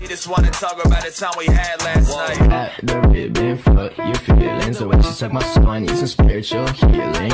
You just wanna talk about the time we had last night. At the ribbon, fuck your feelings. The way she suck my soul, I need some spiritual healing.